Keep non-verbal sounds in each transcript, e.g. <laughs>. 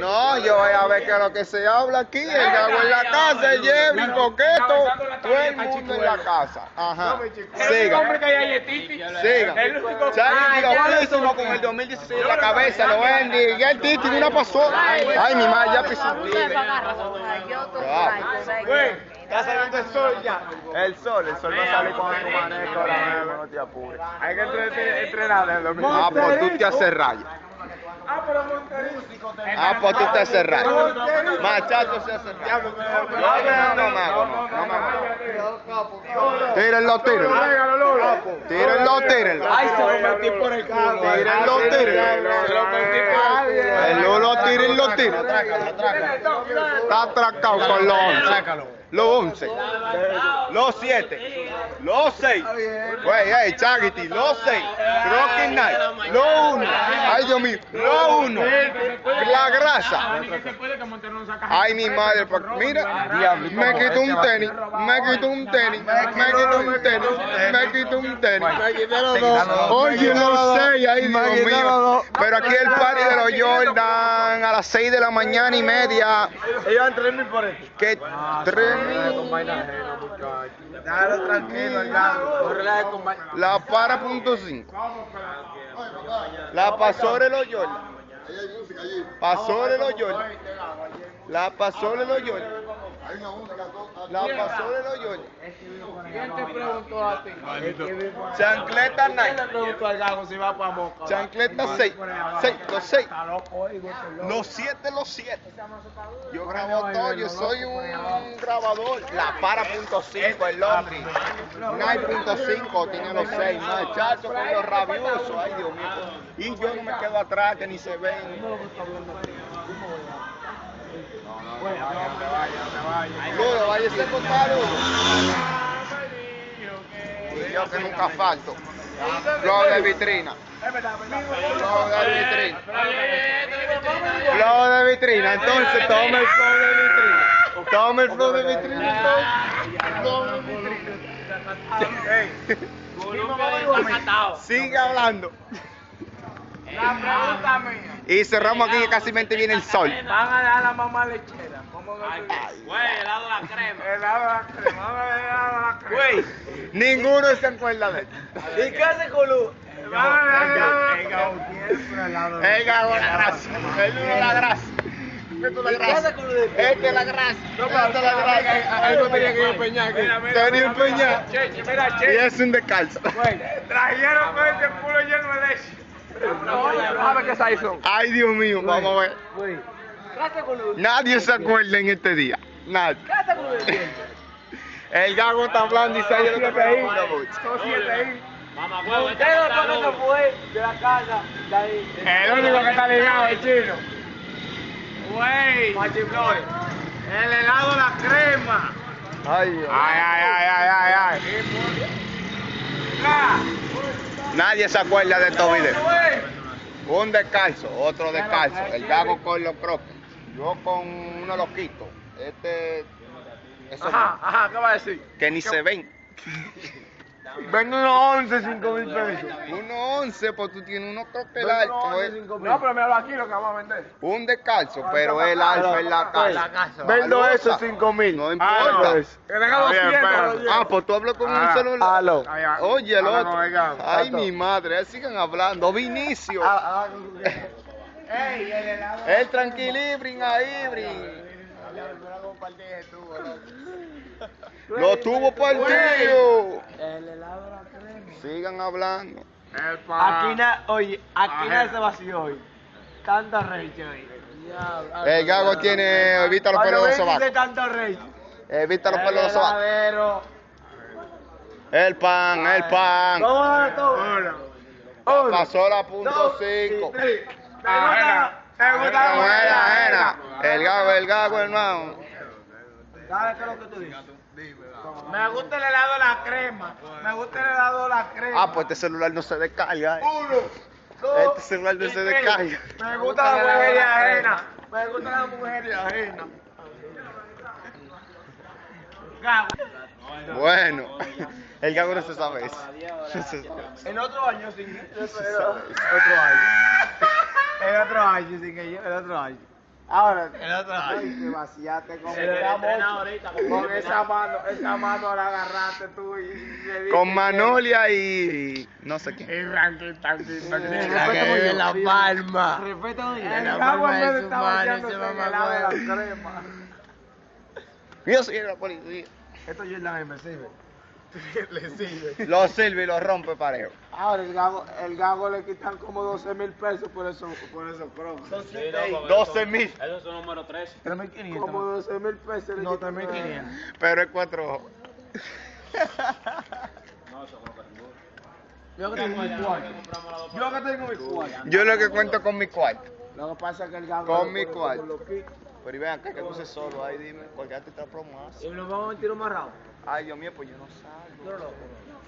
No, yo voy a ver qué es lo que se habla aquí. El gago en la casa, el Jerry, Coqueto, todo el mundo en la casa. Ajá. El Siga. Siga. El Charlie Ah, con el 2016 en la cabeza, lo ven. Ya el Titi, una pasó. Ay, mi madre, ya pisó ya saliendo el sol ya. El sol, el sol va a salir cuando tú manejes ahora mismo, no te apures. Hay que entre- entrenar el domingo. Ah, pues tú te haces raya. Ah, pero Monterrey. Ah, pues tú te haces raya. Machacho se raya. No, no, no no. Tírenlo, tírenlo. Tírenlo, tírenlo. Ay, se lo metí por el culo. Tírenlo, tírenlo. Se lo metí por el culo. El Lulo, tírenlo, tírenlo. Está atracado con los 11 los 11, los 7, los 6, güey, los 6, Rocky Night, los 1, ay Dios mío, los 1, la grasa, ay mi madre, mira, me quito un tenis, me quito un tenis, me quito un tenis, me quito un tenis, oye, los 6, ay Dios mío, pero aquí el party de los Jordan a las 6 de la mañana y media, ellos van mil que 3 Dale tranquilo. La para punto 5. La pasore lo Jordan. Pasore lo Jordan. La pasore lo Jordan. La pasó de los Jordan. ¿Quién te preguntó a ti? Chancleta ¿Quién le Nike. preguntó al gago si va para Moca? Chancleta 6. 6, los 6. Está loco, hijo, este loco. Los 7, los 7. Yo grabo todo, yo soy un grabador. La para punto 5 el Londres. Nine punto 5 tiene los 6. Muchachos con los rabiosos. Ay, Dios mío. Y yo no me quedo atrás que ni se ven. Ludo, váyase por Y yo que nunca falto. Flow de vitrina. Flow de vitrina. Flow de vitrina. Entonces toma el flow de vitrina. Toma el flow de vitrina. entonces. Flow de vitrina. Sigue hablando. La pregunta mía. Y cerramos aquí que casi viene el sol. Van a dar a la mamá lechera. ¿Cómo no Güey, helado de la crema. Helado de la crema. A helado de la crema. Güey, ninguno se acuerda de él. ¿Y qué hace a dar helado de la crema. El gago la grasa. El uno la grasa. Esto es la grasa. Esta es la grasa. Esta es la grasa. Algo tenía que empeñar aquí. Tenía empeñado. Cheche, mira, Y es un descalzo. Trajeron con este culo lleno de leche. Ay, Dios mío, vamos a ver. Nadie se acuerda en este día. Nadie. El gago está hablando y se oye lo que pregunta. Mamá, huevo, este Usted no loco. fue de la casa de ahí. El único que está ligado es chino. Güey. Machiflores. El helado de la crema. Ay, Dios. Ay, ay, ay, ay, ay, ay. Nadie se acuerda de estos ¿cómo videos. Un descalzo, otro descalzo. El gago con los croques. Yo con unos loquitos. Este. Eso Ajá, ajá, ¿qué va a decir? que ni se ven. <laughs> Ven unos 11, 5 mil pesos. Uno once, pues tú tienes unos unos. 11, eh. 5 mil. No, pero míralo aquí lo que vamos a vender. Un descalzo, pero el alfa en la casa. Vendo eso 5 mil. No Ah, importa. Que venga 200. Ah, pues tú hablas con un Ah, celular. aló. Oye, el Habla otro. Ay, mi madre, sigan hablando. Vinicio. Ah, Ey, el helado. El tranquilibrin ahí, brin. Lo tuvo partido. El helado de la crema. Sigan hablando. Aquí na, oye, aquí nadie se vació hoy. Tanta rey hoy. El gago tiene. Evita los pelos de Dice sobaco. tanta rey. Evita los pelos de sobaco. heladero. El pan, el pan. Pasó la punto dos, 5. y tres. Me gusta, me gusta la Buena, buena. buena. El gago, el gago, hermano. ¿Sabes qué es lo que tú dices? Me gusta el helado de la crema. Me gusta el helado de la crema. Ah, pues este celular no se descarga. eh. Uno, dos, Este celular no y se tres. descarga. Me gusta la mujería ajena. Me gusta la mujería ajena. Gago. Bueno, <laughs> el gago no se sabe eso. No se sabe eso. En otro año sin eso. Otro año. En otro año sin que yo, en otro año. Ahora, El otro ay, te vaciaste con, Se entrenado ahorita, con- con esa mano, esa mano la agarraste tú y diste Con Manolia y no sé quién. Y. Eh, La que vive en La Palma. Respeta En El la palma en de su mano, en el mamá lado de la crema. Yo soy la policía. Esto es Jordan me sirve. <laughs> Le sirve. Lo sirve y lo rompe parejo. Ahora el gago, el gago le quitan como 12 mil pesos por eso, por. Sí, no, porque 12 eso- mil. Eso es un número 13. Como 12 mil pesos. le No, quitan. 3.500. Pero es cuatro ojos. <laughs> No, eso ninguno. Yo que tengo mi cuarto. Yo que tengo mi cuarto. Yo lo que cuento con mi cuarto. Lo que pasa es que el gago... Con lo mi cuarto. Pero y vean que tú se solo ahí, dime, colgate esta promo Y nos vamos a meter amarrado. Ay, Dios mío, pues yo no salgo.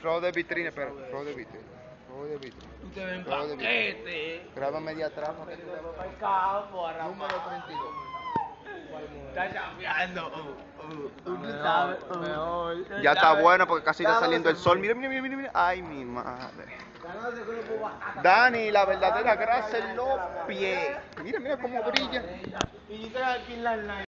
Flow de vitrina, espera, flow de vitrina. Flow de vitrina. Tú te ven paquete. Grábame de atrás para que tú veas. Número 32. Está. Mejor. Ya está bueno porque casi está saliendo el sol. Mira, mira, mira, mira, mira. Ay, mi madre. Dani, la verdadera grasa en los pies. Mira, mira cómo brilla.